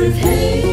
with hate.